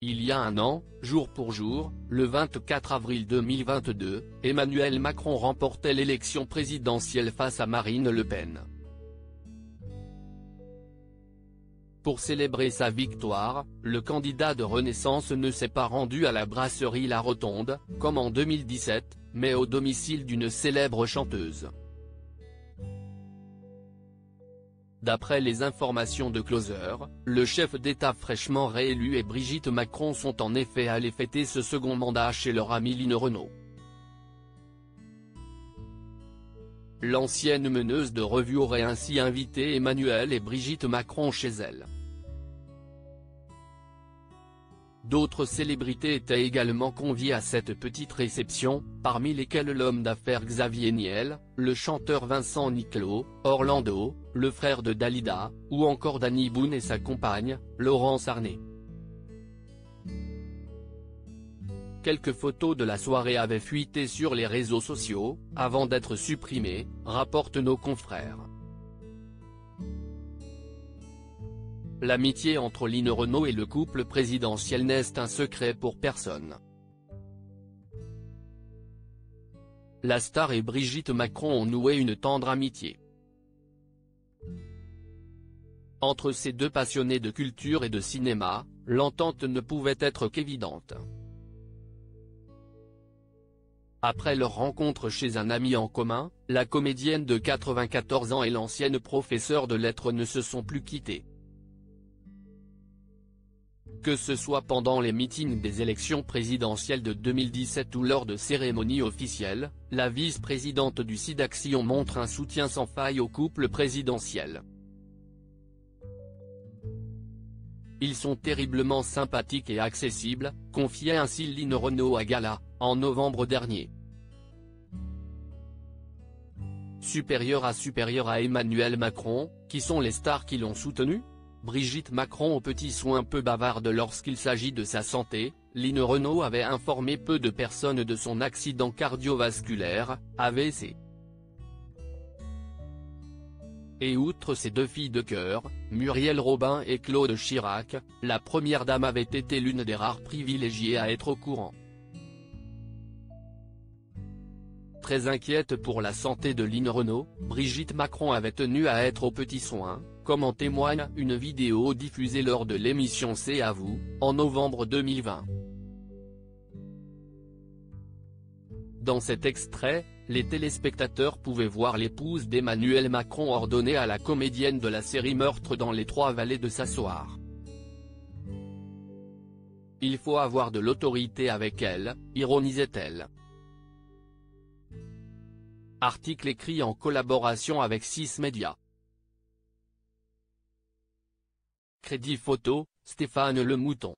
Il y a un an, jour pour jour, le 24 avril 2022, Emmanuel Macron remportait l'élection présidentielle face à Marine Le Pen. Pour célébrer sa victoire, le candidat de Renaissance ne s'est pas rendu à la brasserie La Rotonde, comme en 2017, mais au domicile d'une célèbre chanteuse. D'après les informations de Closer, le chef d'État fraîchement réélu et Brigitte Macron sont en effet allés fêter ce second mandat chez leur ami Line Renault. L'ancienne meneuse de revue aurait ainsi invité Emmanuel et Brigitte Macron chez elle. D'autres célébrités étaient également conviées à cette petite réception, parmi lesquelles l'homme d'affaires Xavier Niel, le chanteur Vincent Niclot, Orlando, le frère de Dalida, ou encore Danny Boone et sa compagne, Laurence Arnay. Quelques photos de la soirée avaient fuité sur les réseaux sociaux, avant d'être supprimées, rapportent nos confrères. L'amitié entre Line Renault et le couple présidentiel n'est un secret pour personne. La star et Brigitte Macron ont noué une tendre amitié. Entre ces deux passionnés de culture et de cinéma, l'entente ne pouvait être qu'évidente. Après leur rencontre chez un ami en commun, la comédienne de 94 ans et l'ancienne professeure de lettres ne se sont plus quittées. Que ce soit pendant les meetings des élections présidentielles de 2017 ou lors de cérémonies officielles, la vice-présidente du SIDAction montre un soutien sans faille au couple présidentiel. Ils sont terriblement sympathiques et accessibles, confiait ainsi Line Renault à Gala, en novembre dernier. Supérieur à supérieur à Emmanuel Macron, qui sont les stars qui l'ont soutenu Brigitte Macron aux petits soins peu bavarde lorsqu'il s'agit de sa santé, Line Renault avait informé peu de personnes de son accident cardiovasculaire, AVC. Et outre ses deux filles de cœur, Muriel Robin et Claude Chirac, la première dame avait été l'une des rares privilégiées à être au courant. Très inquiète pour la santé de Line Renault, Brigitte Macron avait tenu à être aux petits soins, comme en témoigne une vidéo diffusée lors de l'émission C'est à vous, en novembre 2020. Dans cet extrait, les téléspectateurs pouvaient voir l'épouse d'Emmanuel Macron ordonner à la comédienne de la série Meurtre dans les Trois Vallées de s'asseoir. Il faut avoir de l'autorité avec elle, ironisait-elle. Article écrit en collaboration avec 6 médias. Crédit photo, Stéphane Le Mouton.